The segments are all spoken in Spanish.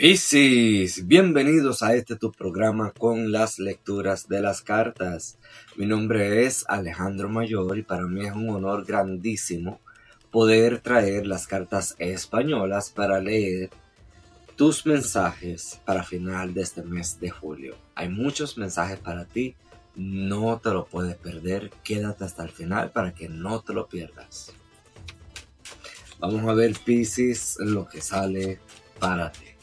Piscis, bienvenidos a este tu programa con las lecturas de las cartas. Mi nombre es Alejandro Mayor y para mí es un honor grandísimo poder traer las cartas españolas para leer tus mensajes para final de este mes de julio. Hay muchos mensajes para ti, no te lo puedes perder, quédate hasta el final para que no te lo pierdas. Vamos a ver Piscis lo que sale para ti.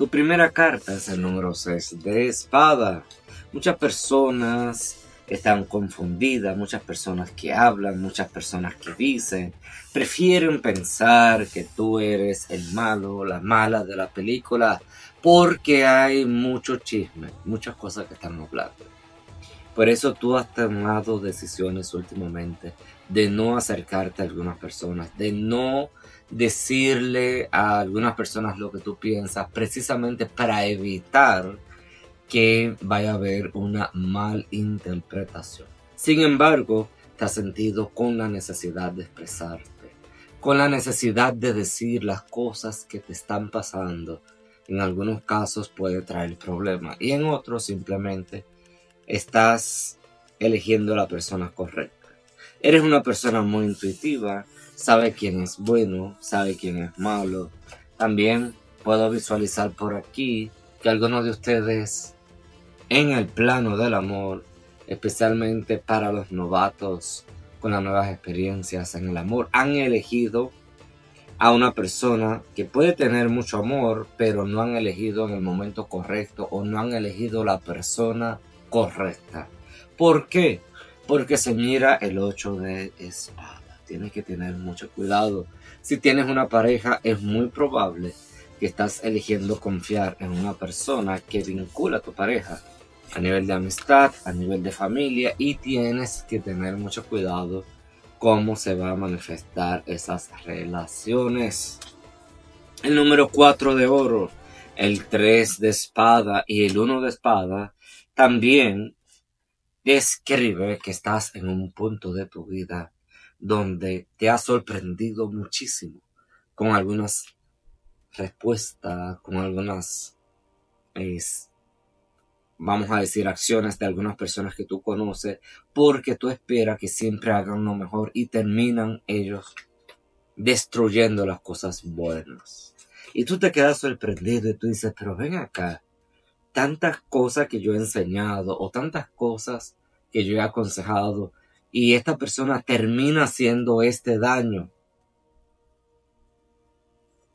Tu primera carta es el número 6 de espada. Muchas personas están confundidas, muchas personas que hablan, muchas personas que dicen, prefieren pensar que tú eres el malo, la mala de la película, porque hay mucho chisme, muchas cosas que están hablando. Por eso tú has tomado decisiones últimamente de no acercarte a algunas personas, de no decirle a algunas personas lo que tú piensas precisamente para evitar que vaya a haber una mal interpretación. Sin embargo, te has sentido con la necesidad de expresarte, con la necesidad de decir las cosas que te están pasando. En algunos casos puede traer problemas y en otros simplemente estás eligiendo la persona correcta. Eres una persona muy intuitiva, sabe quién es bueno, sabe quién es malo. También puedo visualizar por aquí que algunos de ustedes en el plano del amor, especialmente para los novatos con las nuevas experiencias en el amor, han elegido a una persona que puede tener mucho amor, pero no han elegido en el momento correcto o no han elegido la persona correcta. ¿Por qué? Porque se mira el 8 de espada tienes que tener mucho cuidado. Si tienes una pareja, es muy probable que estás eligiendo confiar en una persona que vincula a tu pareja a nivel de amistad, a nivel de familia y tienes que tener mucho cuidado cómo se va a manifestar esas relaciones. El número 4 de oro, el 3 de espada y el 1 de espada también describe que estás en un punto de tu vida donde te ha sorprendido muchísimo con algunas respuestas, con algunas, vamos a decir, acciones de algunas personas que tú conoces, porque tú esperas que siempre hagan lo mejor y terminan ellos destruyendo las cosas buenas. Y tú te quedas sorprendido y tú dices, pero ven acá, tantas cosas que yo he enseñado o tantas cosas que yo he aconsejado y esta persona termina haciendo este daño.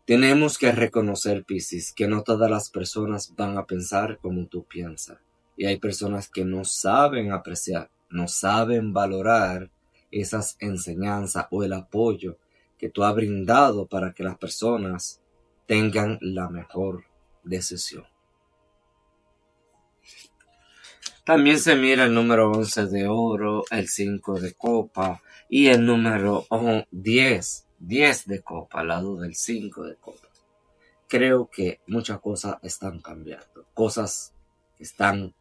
Tenemos que reconocer, Piscis, que no todas las personas van a pensar como tú piensas. Y hay personas que no saben apreciar, no saben valorar esas enseñanzas o el apoyo que tú has brindado para que las personas tengan la mejor decisión. También se mira el número 11 de oro, el 5 de copa y el número 10, 10 de copa al lado del 5 de copa. Creo que muchas cosas están cambiando, cosas están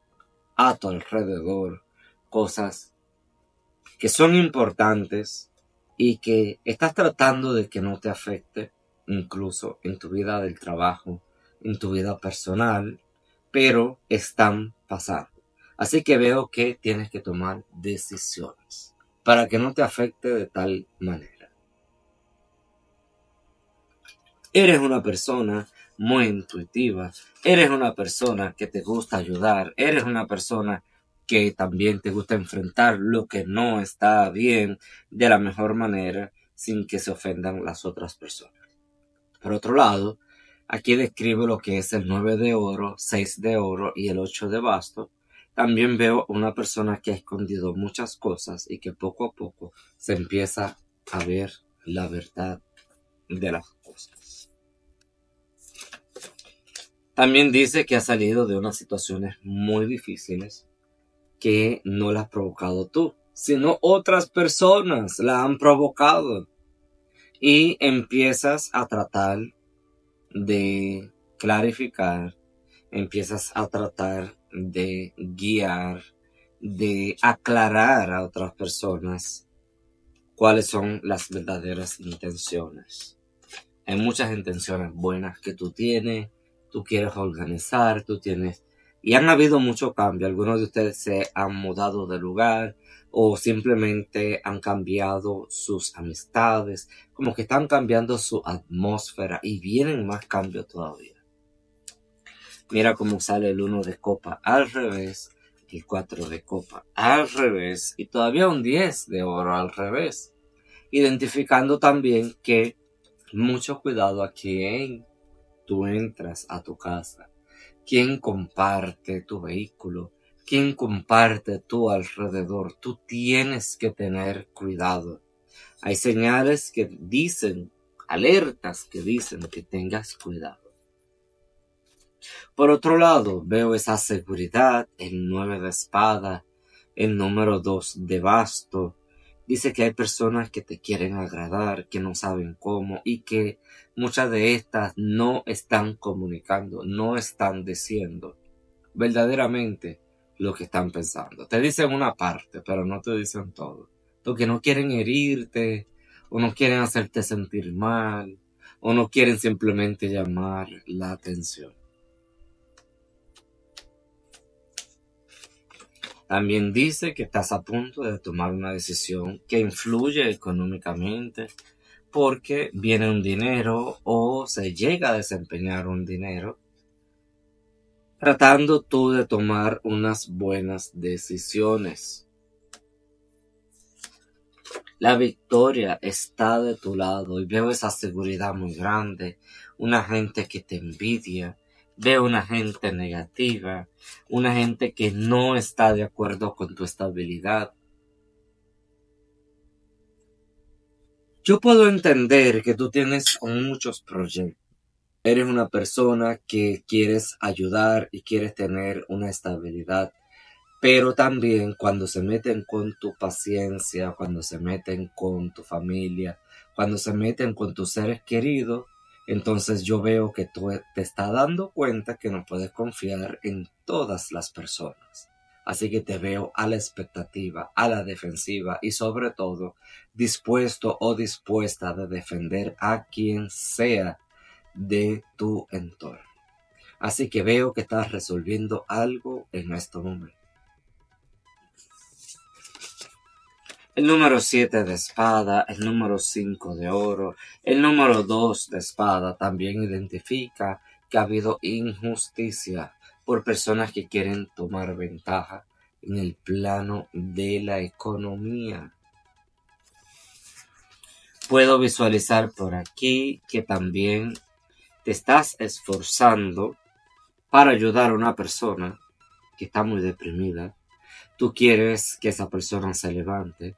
a tu alrededor, cosas que son importantes y que estás tratando de que no te afecte incluso en tu vida del trabajo, en tu vida personal, pero están pasando. Así que veo que tienes que tomar decisiones para que no te afecte de tal manera. Eres una persona muy intuitiva, eres una persona que te gusta ayudar, eres una persona que también te gusta enfrentar lo que no está bien de la mejor manera sin que se ofendan las otras personas. Por otro lado, aquí describo lo que es el 9 de oro, 6 de oro y el 8 de basto, también veo una persona que ha escondido muchas cosas y que poco a poco se empieza a ver la verdad de las cosas. También dice que ha salido de unas situaciones muy difíciles que no las has provocado tú, sino otras personas la han provocado. Y empiezas a tratar de clarificar, empiezas a tratar de guiar, de aclarar a otras personas cuáles son las verdaderas intenciones. Hay muchas intenciones buenas que tú tienes, tú quieres organizar, tú tienes... Y han habido muchos cambios. Algunos de ustedes se han mudado de lugar o simplemente han cambiado sus amistades, como que están cambiando su atmósfera y vienen más cambios todavía. Mira cómo sale el 1 de copa al revés, el 4 de copa al revés y todavía un 10 de oro al revés. Identificando también que mucho cuidado a quién tú entras a tu casa, quién comparte tu vehículo, quién comparte tu alrededor. Tú tienes que tener cuidado. Hay señales que dicen, alertas que dicen que tengas cuidado. Por otro lado, veo esa seguridad, el 9 de espada, el número 2 de basto. Dice que hay personas que te quieren agradar, que no saben cómo y que muchas de estas no están comunicando, no están diciendo verdaderamente lo que están pensando. Te dicen una parte, pero no te dicen todo. Porque no quieren herirte, o no quieren hacerte sentir mal, o no quieren simplemente llamar la atención. También dice que estás a punto de tomar una decisión que influye económicamente porque viene un dinero o se llega a desempeñar un dinero tratando tú de tomar unas buenas decisiones. La victoria está de tu lado y veo esa seguridad muy grande, una gente que te envidia, Veo una gente negativa, una gente que no está de acuerdo con tu estabilidad. Yo puedo entender que tú tienes muchos proyectos. Eres una persona que quieres ayudar y quieres tener una estabilidad. Pero también cuando se meten con tu paciencia, cuando se meten con tu familia, cuando se meten con tus seres queridos, entonces yo veo que tú te estás dando cuenta que no puedes confiar en todas las personas. Así que te veo a la expectativa, a la defensiva y sobre todo dispuesto o dispuesta de defender a quien sea de tu entorno. Así que veo que estás resolviendo algo en este momento. El número 7 de espada, el número 5 de oro, el número 2 de espada también identifica que ha habido injusticia por personas que quieren tomar ventaja en el plano de la economía. Puedo visualizar por aquí que también te estás esforzando para ayudar a una persona que está muy deprimida. Tú quieres que esa persona se levante,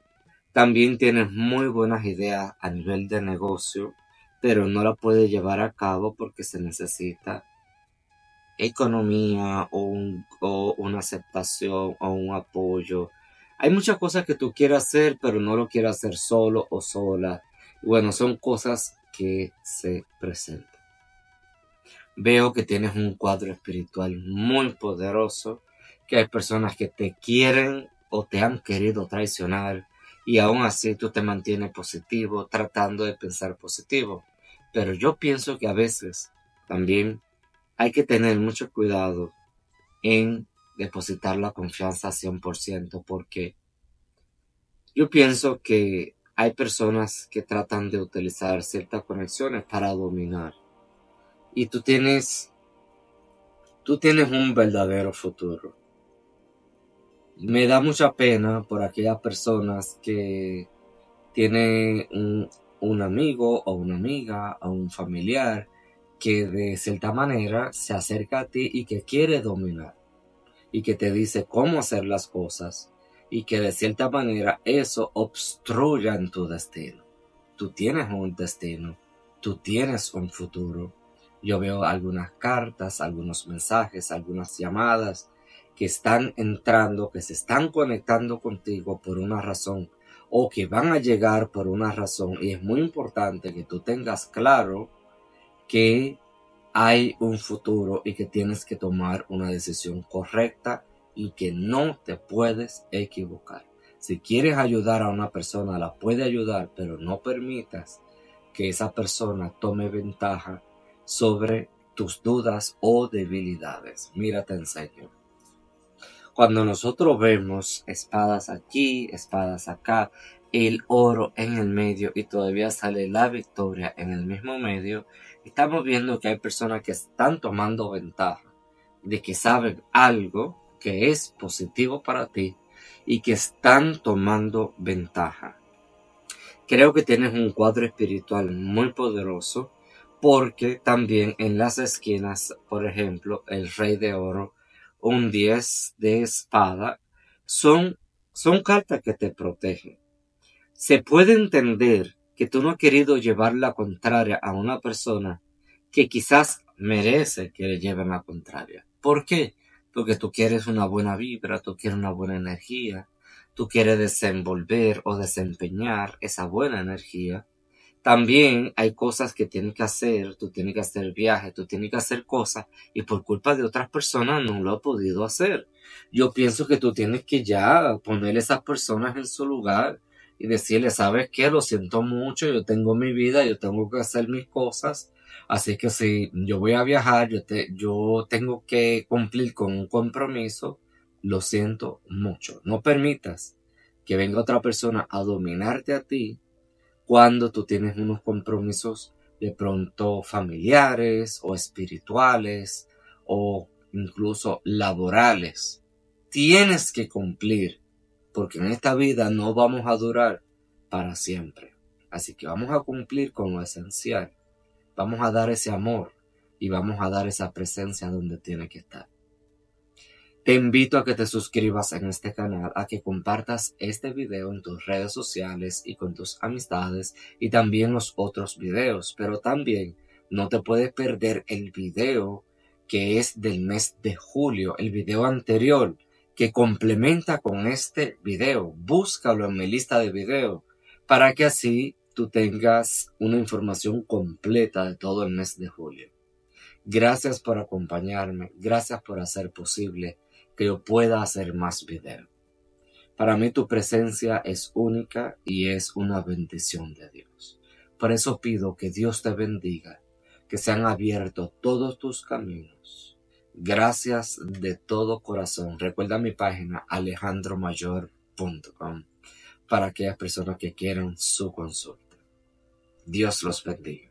también tienes muy buenas ideas a nivel de negocio, pero no la puedes llevar a cabo porque se necesita economía o, o una aceptación o un apoyo. Hay muchas cosas que tú quieres hacer, pero no lo quieres hacer solo o sola. Bueno, son cosas que se presentan. Veo que tienes un cuadro espiritual muy poderoso, que hay personas que te quieren o te han querido traicionar, y aún así tú te mantienes positivo, tratando de pensar positivo. Pero yo pienso que a veces también hay que tener mucho cuidado en depositar la confianza 100% porque yo pienso que hay personas que tratan de utilizar ciertas conexiones para dominar. Y tú tienes, tú tienes un verdadero futuro me da mucha pena por aquellas personas que tienen un, amigo o una amiga o un familiar que de cierta manera se acerca a ti y que quiere dominar y que te dice cómo hacer las cosas y que de cierta manera eso obstruya en tu destino. Tú tienes un destino, tú tienes un futuro. Yo veo algunas cartas, algunos mensajes, algunas llamadas que están entrando, que se están conectando contigo por una razón o que van a llegar por una razón. Y es muy importante que tú tengas claro que hay un futuro y que tienes que tomar una decisión correcta y que no te puedes equivocar. Si quieres ayudar a una persona, la puede ayudar, pero no permitas que esa persona tome ventaja sobre tus dudas o debilidades. Mira, te enseño. Cuando nosotros vemos espadas aquí, espadas acá, el oro en el medio y todavía sale la victoria en el mismo medio, estamos viendo que hay personas que están tomando ventaja de que saben algo que es positivo para ti y que están tomando ventaja. Creo que tienes un cuadro espiritual muy poderoso porque también en las esquinas, por ejemplo, el rey de oro un 10 de espada, son, son cartas que te protegen. Se puede entender que tú no has querido llevar la contraria a una persona que quizás merece que le lleven la contraria. ¿Por qué? Porque tú quieres una buena vibra, tú quieres una buena energía, tú quieres desenvolver o desempeñar esa buena energía también hay cosas que tienes que hacer, tú tienes que hacer viajes, tú tienes que hacer cosas y por culpa de otras personas no lo has podido hacer. Yo pienso que tú tienes que ya poner a esas personas en su lugar y decirle, sabes qué, lo siento mucho, yo tengo mi vida, yo tengo que hacer mis cosas, así que si yo voy a viajar, yo, te, yo tengo que cumplir con un compromiso, lo siento mucho. No permitas que venga otra persona a dominarte a ti cuando tú tienes unos compromisos de pronto familiares o espirituales o incluso laborales. Tienes que cumplir, porque en esta vida no vamos a durar para siempre. Así que vamos a cumplir con lo esencial. Vamos a dar ese amor y vamos a dar esa presencia donde tiene que estar. Te invito a que te suscribas en este canal, a que compartas este video en tus redes sociales y con tus amistades y también los otros videos, pero también no te puedes perder el video que es del mes de julio, el video anterior que complementa con este video. Búscalo en mi lista de video para que así tú tengas una información completa de todo el mes de julio. Gracias por acompañarme, gracias por hacer posible que yo pueda hacer más videos. Para mí tu presencia es única y es una bendición de Dios. Por eso pido que Dios te bendiga, que sean abiertos todos tus caminos. Gracias de todo corazón. Recuerda mi página alejandromayor.com para aquellas personas que quieran su consulta. Dios los bendiga.